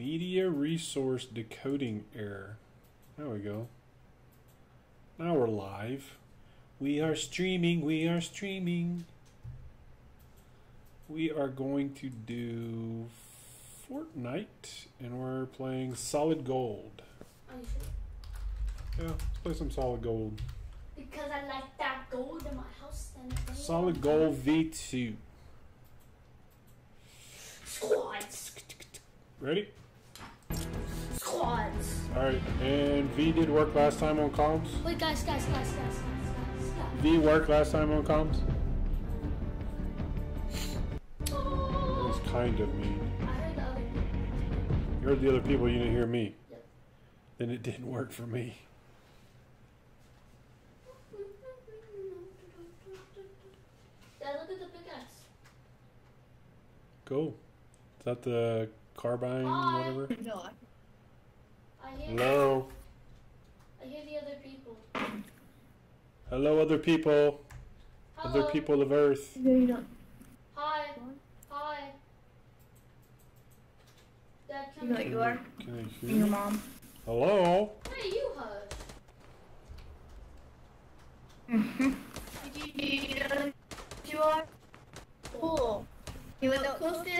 Media resource decoding error. There we go. Now we're live. We are streaming. We are streaming. We are going to do Fortnite and we're playing Solid Gold. Are you sure? Yeah, let's play some Solid Gold. Because I like that gold in my house Solid Gold V2. squads. Ready? Squads. Alright, and V did work last time on comms? Wait, guys, guys, guys, guys, guys, guys, guys. V worked last time on comms? It Oh, was kind of mean. I heard the other. You heard the other people, you didn't hear me. Yep. Then it didn't work for me. Dad, look at the pickaxe. Cool. Is that the carbine, Hi. whatever? No, I hear. Hello? I hear the other people. Hello, other people. Hello. Other people of Earth. no, you don't. Hi. Hi. Dad, You come know what you are? Can I And your mom. Hello? Hey, you hush. Mm-hmm. You know you are? Cool. You went up close to the floor?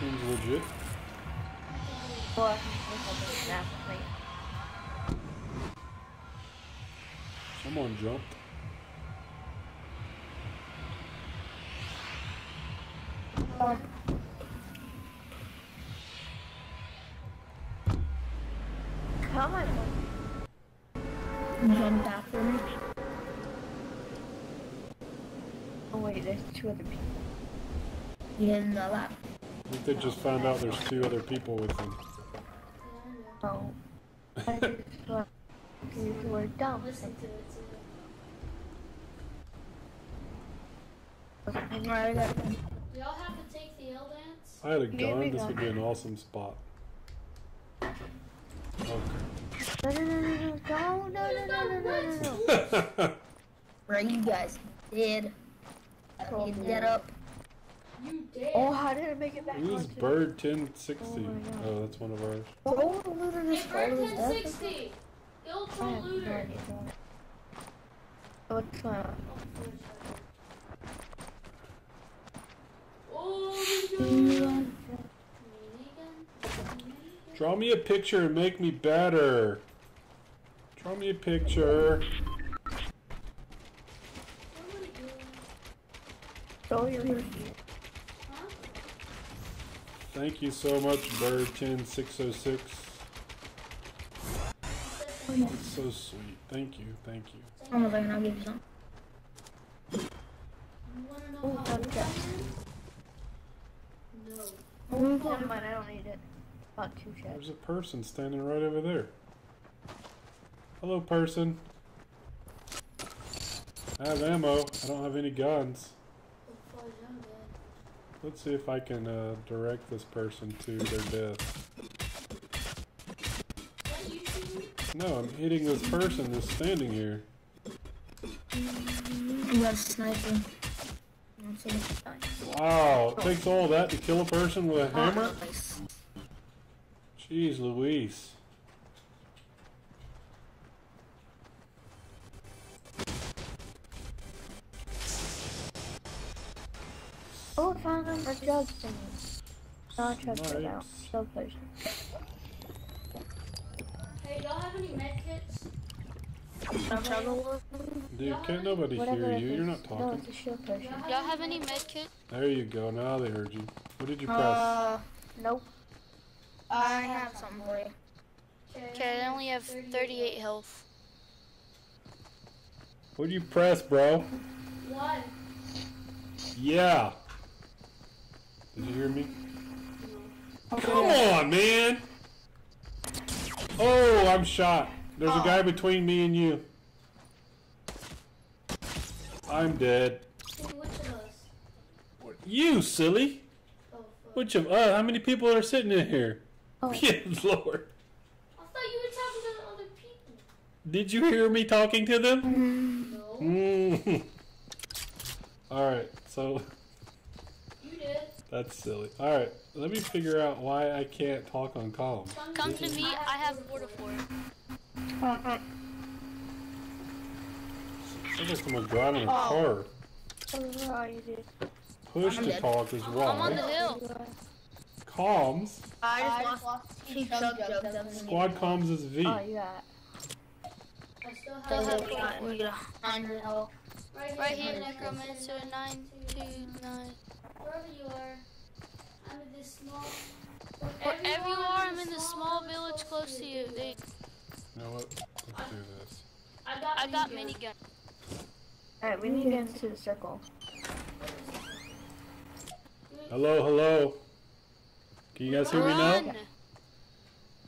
Seems legit. Or, Someone jumped. like, Come on. Jump after me. Oh wait, there's two other people. You didn't know that? I think they just found out there's two other people with them. I. Oh. I just were dumb. Listen to Right, that- Do y'all have to take the L dance? I had a gun, me this would be an awesome spot. Okay. No, no, no, no, no, no, no, no, no, no, no. Right, you guys did. You get up. Oh, how did I make it back? Who's Bird 1060? Oh, oh, that's one of ours. Oh, the looter just Bird 1060! Ultra looter! What's going on? Oh, Draw me a picture and make me better. Draw me a picture. Draw your picture. Thank you so much, Bird 10606. That's so sweet. Thank you, thank you. I'm gonna I'll give you some. Oh, okay. No. Never mind, I don't need it. Two. There's a person standing right over there. Hello, person. I have ammo. I don't have any guns. As far as I'm dead. Let's see if I can uh, direct this person to their death. What, you shooting? No, I'm hitting this person that's standing here. You got a sniper. Let's see if it's fine. Wow, it takes all that to kill a person with a hammer? Jeez Louise. Oh, I found them. A jug thingy. I'll check it out. Nice. So. Hey, y'all have any med kits? Dude, can't nobody Whatever hear you. is. You're not No, talking. it's a shield potion. Y'all have any med kit? There you go. Now they heard you. What did you press? Uh, nope. I have something for you. Okay, I only have 38 health. What did you press, bro? What? Yeah. Did you hear me? Come on, man. Oh, I'm shot. There's a guy between me and you. I'm dead. Which of us? You silly. Oh. Which of uh, how many people are sitting in here? Oh. Lord. I thought you were talking to the other people. Did you hear me talking to them? No. Mm. Alright, so You did. That's silly. Alright, let me figure out why I can't talk on comms. Come to me, I have water for it. Sounds like someone's driving a Oh. car. Push I'm to dead. talk is I'm on the hill. Comms. I just lost two chug jugs. Squad comms is V. Oh, you got I still have Does it. it got me a hundred health? Right here, Necromancer 929. Wherever you are, I'm in this small. Wherever you are, I'm in the small village close to you. They, You know what? Let's do this. I got. I got minigun. minigun. Alright, we need to get into the circle. Hello, hello. Can you guys hear me now? Can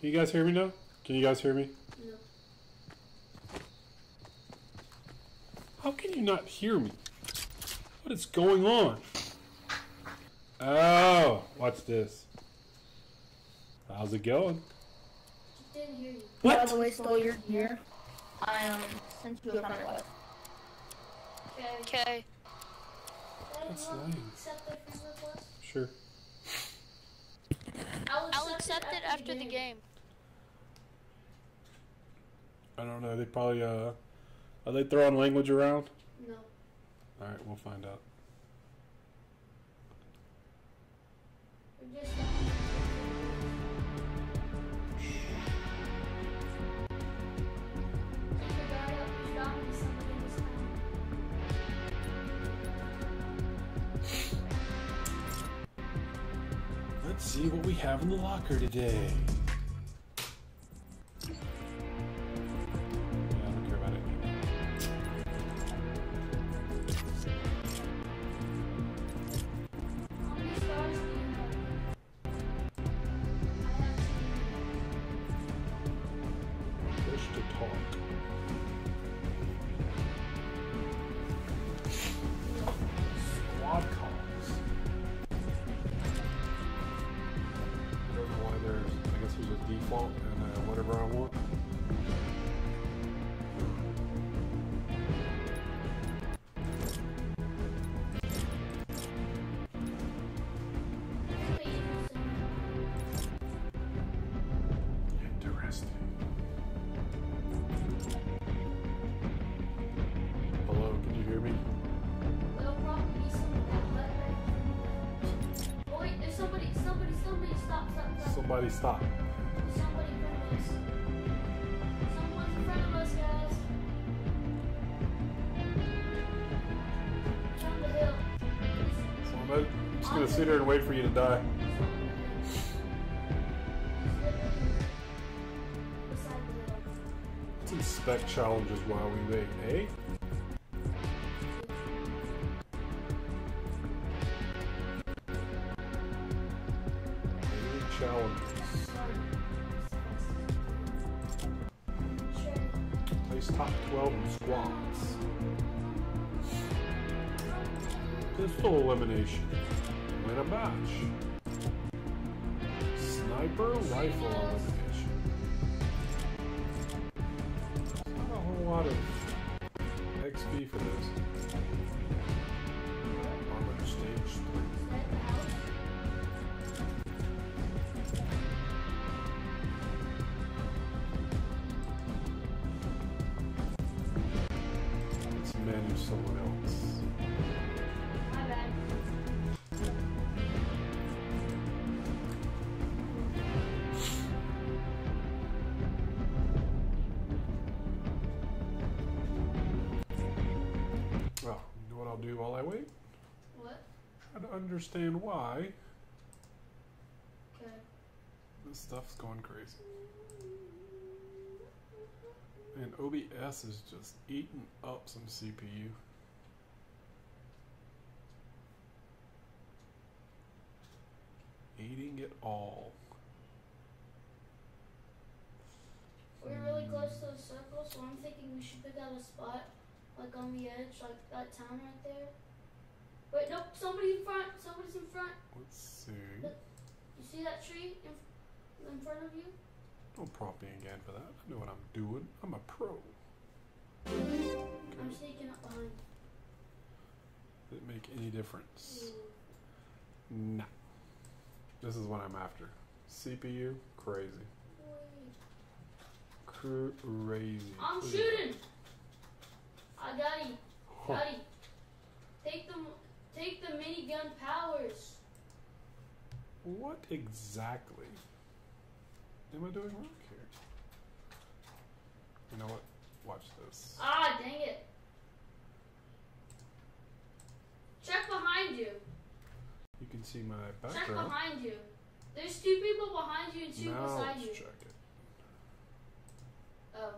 you guys hear me now? Can you guys hear me? No. How can you not hear me? What is going on? Oh, watch this. How's it going? Didn't hear you. By the way, still you're here. I um sent you a friend request. Okay. Okay. That's lame. Accept the friend request? Sure. I'll accept it after the game. I don't know. They probably uh, are they throwing language around? No. All right, we'll find out. We're just. Keep your guard up. There's bound to be somebody in this town. Let's see what we have in the locker today. So I'm just gonna sit here and wait for you to die. Let's inspect challenges while we wait, eh? Top 12 in squads. Pistol elimination. Win a match. Sniper rifle elimination. Not a whole lot of XP for this. Manage someone else. My bad. Well, you know what I'll do while I wait? What? Try to understand why Okay. this stuff's going crazy. And OBS is just eating up some CPU. Eating it all. We're really close to the circle, so I'm thinking we should pick out a spot, like on the edge, like that town right there. Wait, nope, somebody in front. Somebody's in front. Let's see. You see that tree in, in front of you? Don't prompt me again for that. I know what I'm doing. I'm a pro. I'm Okay. sneaking up behind Did it make any difference? you. Nah. This is what I'm after. CPU, crazy. Wait. Crazy. I'm Please. shooting. I got him. Huh. Got him. Take the take the minigun powers. What exactly am I doing wrong here? You know what? Watch this. Ah, dang it. Check behind you. You can see my background. Check behind you. There's two people behind you and two now beside you. Check it. Oh.